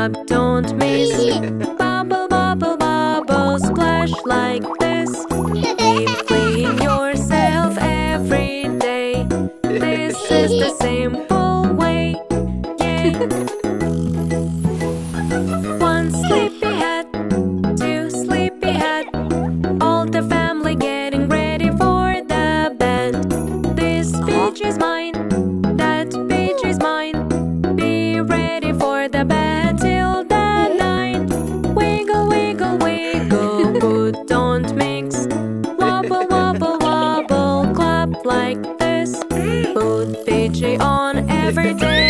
up, don't miss. bubble, bubble, bubble, splash like this. Keep playing yourself every day. This is the simple way. Yeah. DJ on everything.